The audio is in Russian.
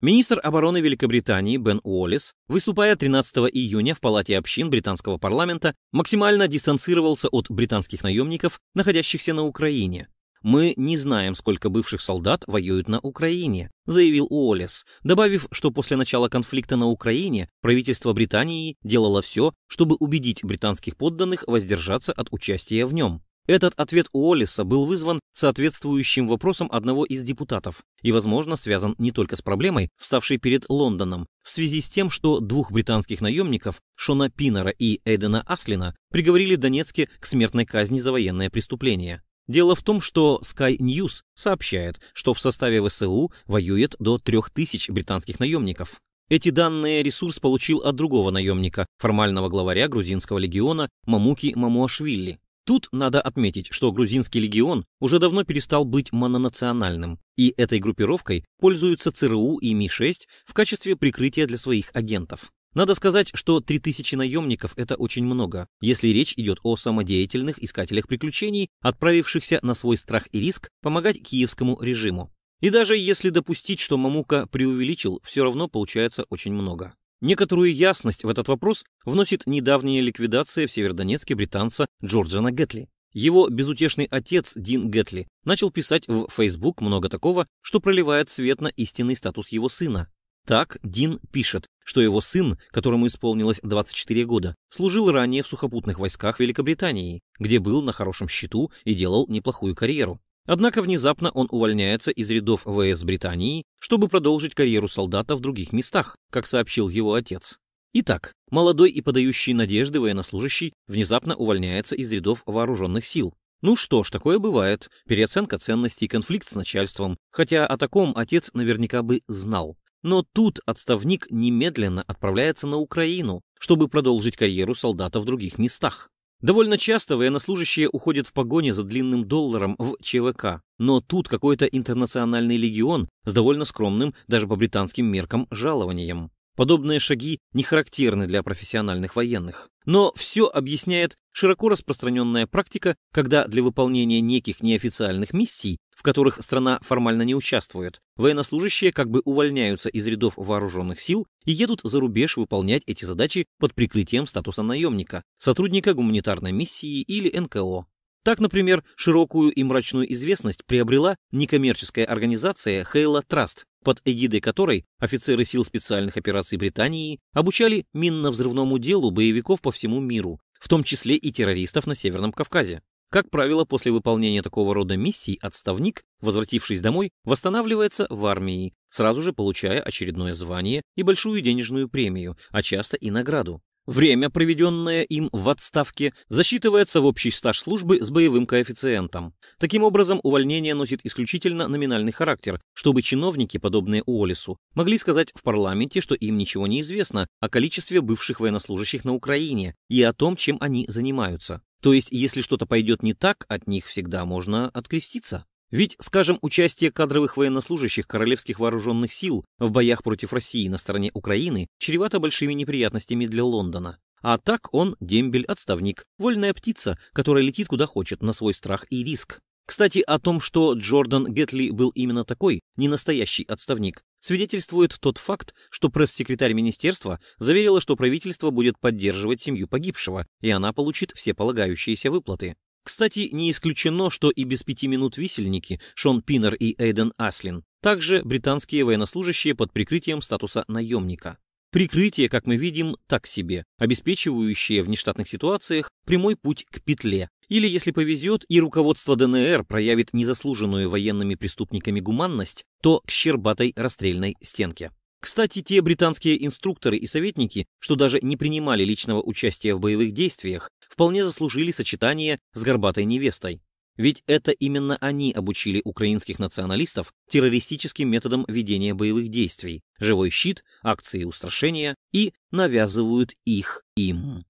Министр обороны Великобритании Бен Уоллес, выступая 13 июня в Палате общин британского парламента, максимально дистанцировался от британских наемников, находящихся на Украине. «Мы не знаем, сколько бывших солдат воюют на Украине», заявил Уоллес, добавив, что после начала конфликта на Украине правительство Британии делало все, чтобы убедить британских подданных воздержаться от участия в нем. Этот ответ Уоллеса был вызван соответствующим вопросом одного из депутатов и, возможно, связан не только с проблемой, вставшей перед Лондоном, в связи с тем, что двух британских наемников, Шона Пинера и Эйдена Аслина, приговорили в Донецке к смертной казни за военное преступление. Дело в том, что Sky News сообщает, что в составе ВСУ воюет до 3000 британских наемников. Эти данные ресурс получил от другого наемника, формального главаря грузинского легиона Мамуки Мамуашвили. Тут надо отметить, что грузинский легион уже давно перестал быть мононациональным, и этой группировкой пользуются ЦРУ и Ми-6 в качестве прикрытия для своих агентов. Надо сказать, что 3000 наемников – это очень много, если речь идет о самодеятельных искателях приключений, отправившихся на свой страх и риск помогать киевскому режиму. И даже если допустить, что Мамука преувеличил, все равно получается очень много. Некоторую ясность в этот вопрос вносит недавняя ликвидация в Северодонецке британца Джорджана Гетли. Его безутешный отец Дин Гетли начал писать в Facebook много такого, что проливает свет на истинный статус его сына. Так Дин пишет, что его сын, которому исполнилось 24 года, служил ранее в сухопутных войсках Великобритании, где был на хорошем счету и делал неплохую карьеру. Однако внезапно он увольняется из рядов ВС Британии, чтобы продолжить карьеру солдата в других местах, как сообщил его отец. Итак, молодой и подающий надежды военнослужащий внезапно увольняется из рядов вооруженных сил. Ну что ж, такое бывает. Переоценка ценностей, конфликт с начальством. Хотя о таком отец наверняка бы знал. Но тут отставник немедленно отправляется на Украину, чтобы продолжить карьеру солдата в других местах. Довольно часто военнослужащие уходят в погоне за длинным долларом в ЧВК, но тут какой-то интернациональный легион с довольно скромным, даже по британским меркам, жалованием. Подобные шаги не характерны для профессиональных военных. Но все объясняет широко распространенная практика, когда для выполнения неких неофициальных миссий в которых страна формально не участвует, военнослужащие как бы увольняются из рядов вооруженных сил и едут за рубеж выполнять эти задачи под прикрытием статуса наемника, сотрудника гуманитарной миссии или НКО. Так, например, широкую и мрачную известность приобрела некоммерческая организация Хейла Траст, под эгидой которой офицеры сил специальных операций Британии обучали минно-взрывному делу боевиков по всему миру, в том числе и террористов на Северном Кавказе. Как правило, после выполнения такого рода миссий отставник, возвратившись домой, восстанавливается в армии, сразу же получая очередное звание и большую денежную премию, а часто и награду. Время, проведенное им в отставке, засчитывается в общий стаж службы с боевым коэффициентом. Таким образом, увольнение носит исключительно номинальный характер, чтобы чиновники, подобные Уоллесу, могли сказать в парламенте, что им ничего не известно о количестве бывших военнослужащих на Украине и о том, чем они занимаются. То есть, если что-то пойдет не так, от них всегда можно откреститься. Ведь, скажем, участие кадровых военнослужащих королевских вооруженных сил в боях против России на стороне Украины чревато большими неприятностями для Лондона. А так он дембель-отставник, вольная птица, которая летит куда хочет на свой страх и риск. Кстати, о том, что Джордан Гетли был именно такой, не настоящий отставник, свидетельствует тот факт, что пресс-секретарь министерства заверила, что правительство будет поддерживать семью погибшего, и она получит все полагающиеся выплаты. Кстати, не исключено, что и без пяти минут висельники Шон Пиннер и Эйден Аслин также британские военнослужащие под прикрытием статуса наемника. Прикрытие, как мы видим, так себе, обеспечивающее в нештатных ситуациях прямой путь к петле. Или, если повезет, и руководство ДНР проявит незаслуженную военными преступниками гуманность, то к щербатой расстрельной стенке. Кстати, те британские инструкторы и советники, что даже не принимали личного участия в боевых действиях, вполне заслужили сочетание с горбатой невестой. Ведь это именно они обучили украинских националистов террористическим методам ведения боевых действий, живой щит, акции устрашения и навязывают их им.